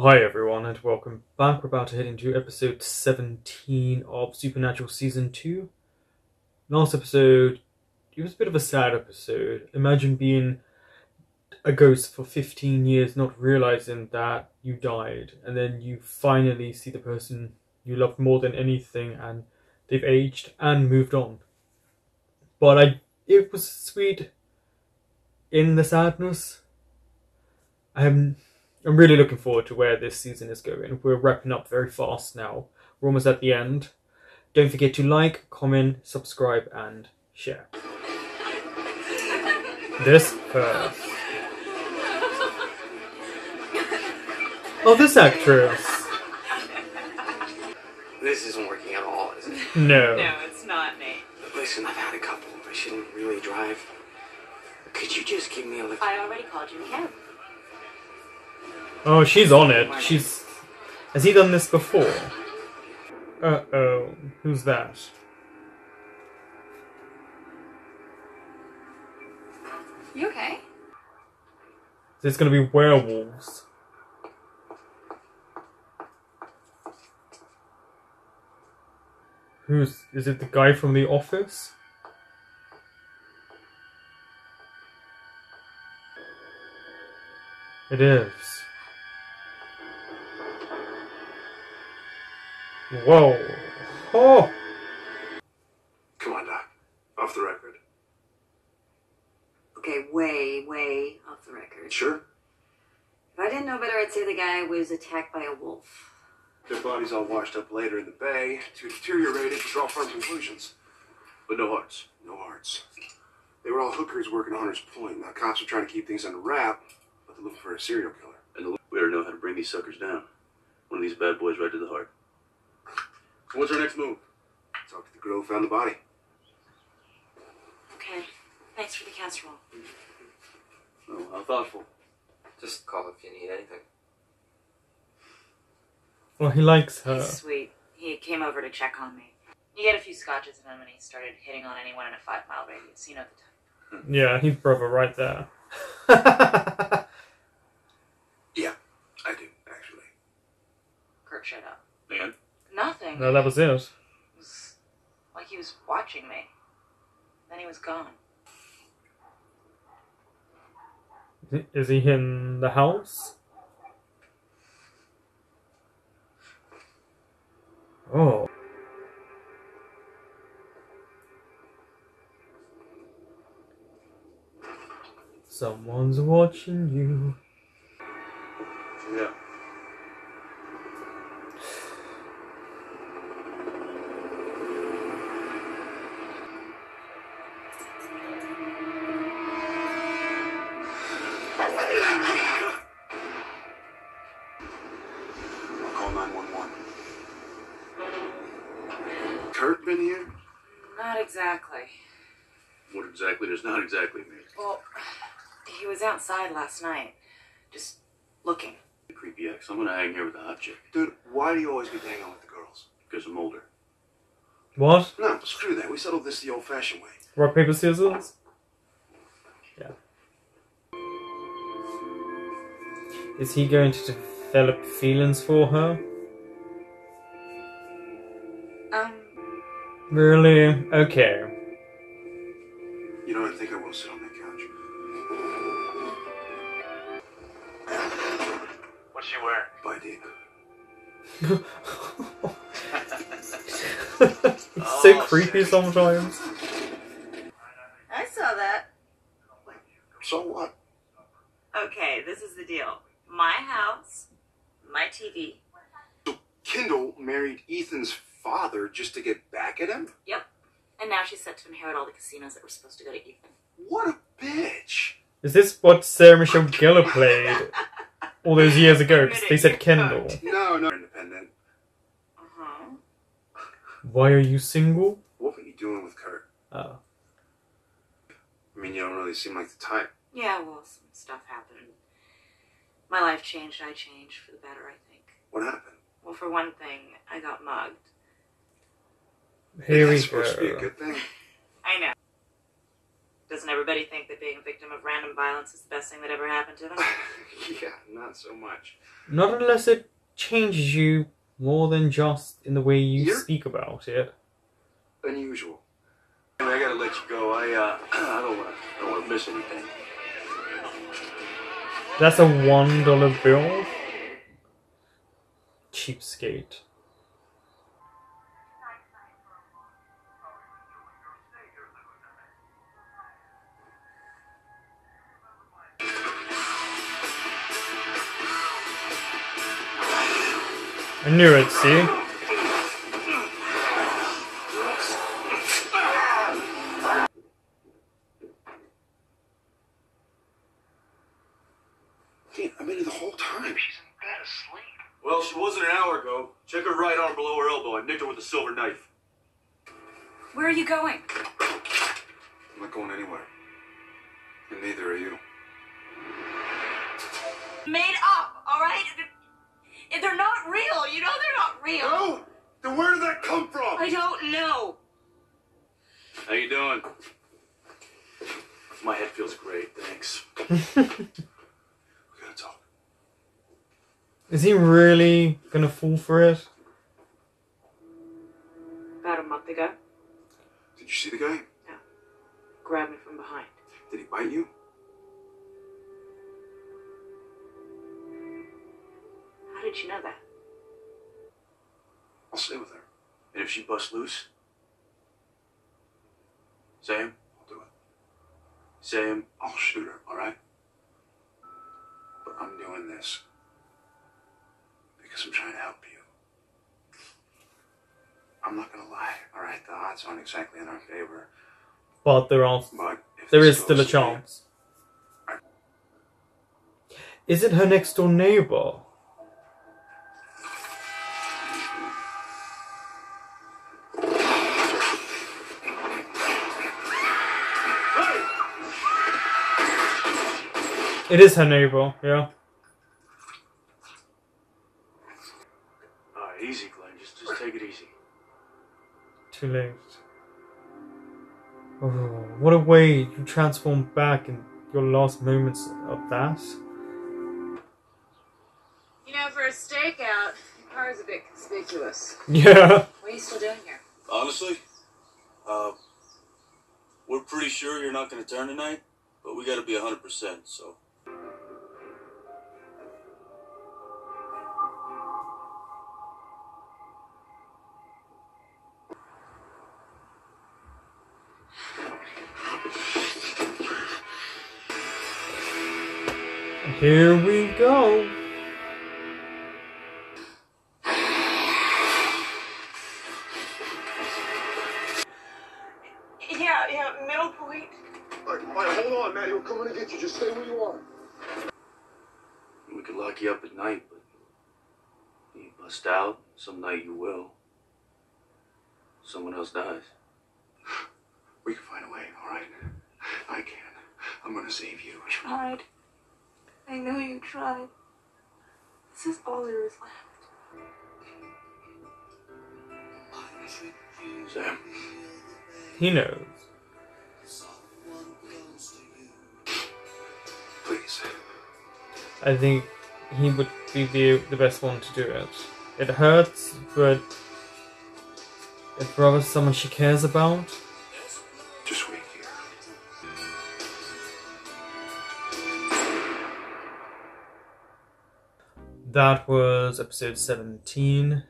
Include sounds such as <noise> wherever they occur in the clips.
Hi everyone and welcome back. We're about to head into episode 17 of Supernatural Season 2. Last episode, it was a bit of a sad episode. Imagine being a ghost for 15 years, not realizing that you died, and then you finally see the person you loved more than anything, and they've aged and moved on. But I, it was sweet in the sadness. I'm, I'm really looking forward to where this season is going. We're wrapping up very fast now. We're almost at the end. Don't forget to like, comment, subscribe, and share. This first. Oh, this actress. This isn't working at all, is it? No. No, it's not, Nate. Listen, I've had a couple. I shouldn't really drive. Could you just give me a lift? I already called you a cab. Oh, she's on it. She's. Has he done this before? Uh oh. Who's that? You okay? There's gonna be werewolves. Who's. Is it the guy from the office? It is. Whoa. Oh! Come on, Doc. Off the record. Okay, way, way off the record. Sure? If I didn't know better, I'd say the guy was attacked by a wolf. Their bodies all washed up later in the bay, too deteriorated to draw firm conclusions. But no hearts. No hearts. They were all hookers working on Hunter's Point. Now, cops are trying to keep things under wrap, but they're looking for a serial killer. And the we better know how to bring these suckers down. One of these bad boys right to the heart. So what's our next move? Talk to the girl who found the body. Okay, thanks for the casserole. Oh, how thoughtful. Just call if you need anything. Well, he likes her. He's sweet. He came over to check on me. He get a few scotches in him and he started hitting on anyone in a five mile radius. You know the type. Hmm. Yeah, he's brother right there. <laughs> Yeah, I do, actually. Kurt shut up. No, that was it. It was like he was watching me. Then he was gone. Is he in the house? Oh. Someone's watching you. Exactly. What exactly does not exactly mean? Well, he was outside last night. Just looking. The creepy ex. I'm gonna hang here with the hot chick. Dude, why do you always be hanging out with the girls? Because I'm older. What? No, screw that. We settled this the old fashioned way. Rock, paper, scissors? Yeah. Is he going to develop feelings for her? Really? Okay. You know, I think I will sit on that couch. What's she wearing? Bye, Dean. It's so creepy sometimes. I saw that. So what? Okay, this is the deal. My house, my TV. So Kendall married Ethan's father just to get back at him? Yep. And now she's set to inherit all the casinos that were supposed to go to Ethan. What a bitch! Is this what Sarah Michelle Gellar played all those years ago? 'Cause they said Kendall. No, no. Independent. Uh huh. Why are you single? What were you doing with Kurt? Oh. I mean, you don't really seem like the type. Yeah, well, some stuff happened. My life changed. I changed for the better, I think. What happened? Well, for one thing, I got mugged. Here we That's supposed to be a good thing. I know. Doesn't everybody think that being a victim of random violence is the best thing that ever happened to them? <laughs> yeah, not so much. Not unless it changes you more than just in the way you You're- speak about it. Unusual. I gotta let you go. I uh, <clears throat> I don't wanna, I don't wanna miss anything. That's a one dollar bill. Cheapskate. I knew it, see? Damn, I made it the whole time. She's asleep. Well, she wasn't an hour ago. Check her right arm below her elbow. I nicked her with a silver knife. Where are you going? I'm not going anywhere. And neither are you. Made up, alright? They're not real. You know they're not real. Oh! Then where did that come from? I don't know. How you doing? My head feels great, thanks. <laughs> We gotta talk. Is he really gonna fall for it? About a month ago, Did you see the guy? grabbed me from behind. Did he bite you? Did you know that? I'll stay with her. And if she busts loose? Sam? I'll do it. Sam? I'll shoot her, alright? But I'm doing this because I'm trying to help you. I'm not gonna lie, alright? The odds aren't exactly in our favor. But there are But if there still a goes to me- chance. Is it her next door neighbor? It is her neighbor, yeah. Alright, easy, Glenn. Just, just take it easy. Too late. Oh, what a way you transform back in your last moments of that. You know, for a stakeout, your car's a bit conspicuous. <laughs> Yeah. What are you still doing here? Honestly, uh, we're pretty sure you're not gonna turn tonight, but we gotta be 100%, so. Here we go. We lock you up at night, but you bust out, some night you will. Someone else dies. <laughs> We can find a way, all right? I can. I'm gonna save you. Tried. I know you tried. This is all there is left. Sam, He knows. Please. I think he would be the, the best one to do it. It hurts, but it's rather someone she cares about. Just wait here. That was episode 17.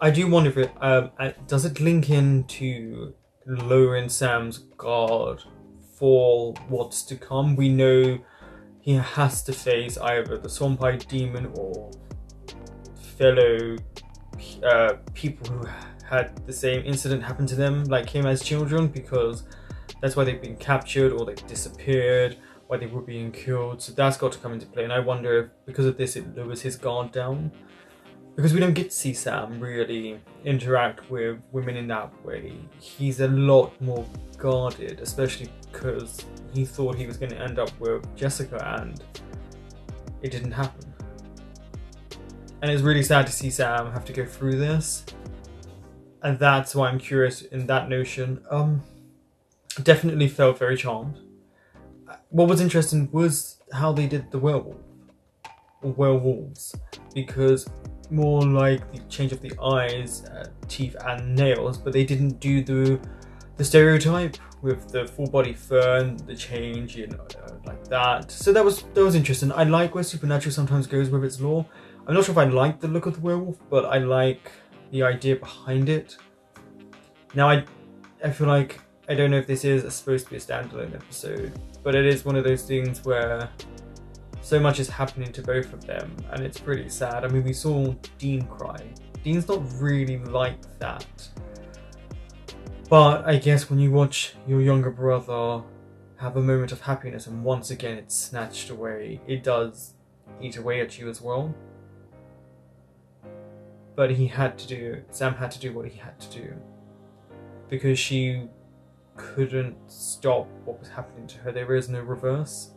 I do wonder if it um, does it link into lowering Sam's guard for what's to come. We know he has to face either the Swampite demon or fellow uh, people who had the same incident happen to them, like him as children, because that's why they've been captured or they've disappeared, why they were being killed. So that's got to come into play. And I wonder if because of this it lowers his guard down. Because we don't get to see Sam really interact with women in that way. He's a lot more guarded, especially because he thought he was going to end up with Jessica and it didn't happen. And it's really sad to see Sam have to go through this. And that's why I'm curious in that notion. Um definitely felt very charmed. What was interesting was how they did the werewolf werewolves, because more like the change of the eyes, uh, teeth, and nails, but they didn't do the the stereotype with the full body fur and the change, you know, uh, like that. So that was that was interesting. I like where Supernatural sometimes goes with its lore. I'm not sure if I like the look of the werewolf, but I like the idea behind it. Now I I feel like I don't know if this is supposed to be a standalone episode, but it is one of those things where so much is happening to both of them, and it's pretty sad. I mean, we saw Dean cry. Dean's not really like that. But I guess when you watch your younger brother have a moment of happiness and once again it's snatched away, it does eat away at you as well. But he had to do, Sam had to do what he had to do. Because she couldn't stop what was happening to her. There is no reverse.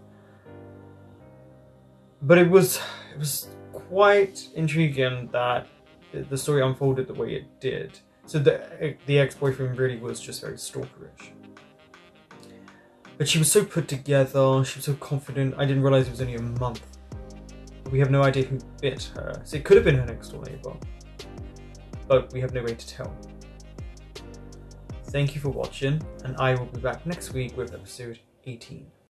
But it was it was quite intriguing that the story unfolded the way it did. So the the ex-boyfriend really was just very stalkerish. But she was so put together, she was so confident. I didn't realize it was only a month. We have no idea who bit her. So it could have been her next door neighbor. But we have no way to tell. Thank you for watching, and I will be back next week with episode 18.